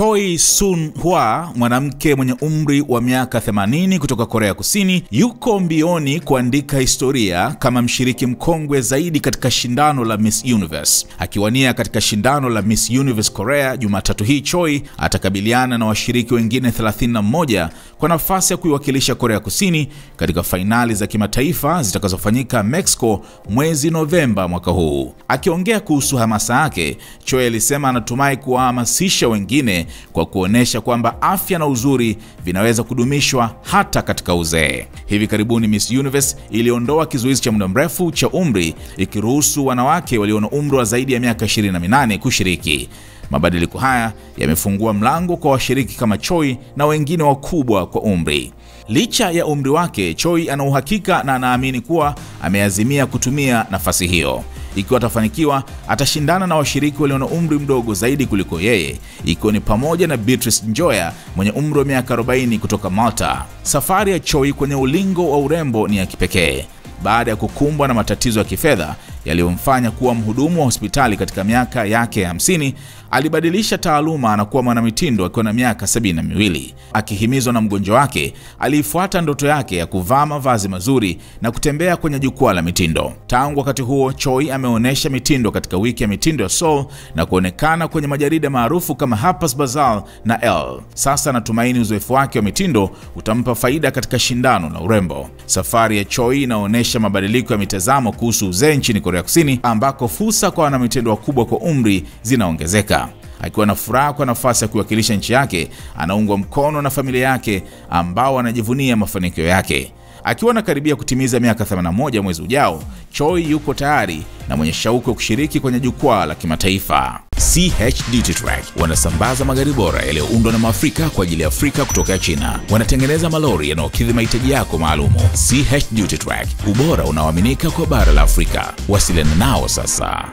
Choi Sun Hwa, mwanamke mwenye umri wa miaka 80 kutoka Korea Kusini, yuko mbioni kuandika historia kama mshiriki mkongwe zaidi katika shindano la Miss Universe. Akiwania katika shindano la Miss Universe Korea Jumatatu hii, Choi atakabiliana na washiriki wengine 31 kwa nafasi ya kuiwakilisha Korea Kusini katika fainali za kimataifa zitakazofanyika Mexico mwezi Novemba mwaka huu. Akiongea kuhusu hamasa yake, Choi alisema anatumai kuwahamasisha wengine kwa kuonesha kwamba afya na uzuri vinaweza kudumishwa hata katika uzee. Hivi karibuni Miss Universe iliondoa kizuizi cha muda mrefu cha umri ikiruhusu wanawake walio na umri wa zaidi ya miaka 28 kushiriki. Mabadiliko haya yamefungua mlango kwa washiriki kama Choi na wengine wakubwa kwa umri. Licha ya umri wake, Choi ana uhakika na anaamini kuwa ameazimia kutumia nafasi hiyo. Ikiwa atafanikiwa, atashindana na washiriki walio na umri mdogo zaidi kuliko yeye, ikiwa ni pamoja na Beatrice Njoya mwenye umri wa miaka 40 kutoka Malta. Safari ya Choi kwenye ulingo wa urembo ni ya kipekee. Baada ya kukumbwa na matatizo ya kifedha yaliyomfanya kuwa mhudumu wa hospitali katika miaka yake ya 50, alibadilisha taaluma na kuwa mwanamitindo akiwa na miaka sabini na miwili. Akihimizwa na mgonjwa wake, aliifuata ndoto yake ya kuvaa mavazi mazuri na kutembea kwenye jukwaa la mitindo. Tangu wakati huo, Choi ameonyesha mitindo katika wiki ya mitindo ya Seoul na kuonekana kwenye majarida maarufu kama Harper's Bazaar na Elle. Sasa anatumaini uzoefu wake wa mitindo utampa faida katika shindano la urembo. Safari ya Choi inaonyesha mabadiliko ya mitazamo kuhusu uzee nchini Korea Kusini, ambako fursa kwa wanamitindo wakubwa kwa umri zinaongezeka. Akiwa na furaha kwa nafasi ya kuwakilisha nchi yake, anaungwa mkono na familia yake ambao wanajivunia mafanikio yake. Akiwa anakaribia kutimiza miaka 81 mwezi ujao, Choi yuko tayari na mwenye shauku ya kushiriki kwenye jukwaa la kimataifa. CH Digitrack Track wanasambaza magari bora yaliyoundwa na Maafrika kwa ajili ya Afrika kutoka China. Wanatengeneza malori yanayokidhi mahitaji yako maalumu. CH Digitrack, Track, ubora unaoaminika kwa bara la Afrika. Wasiliana nao sasa.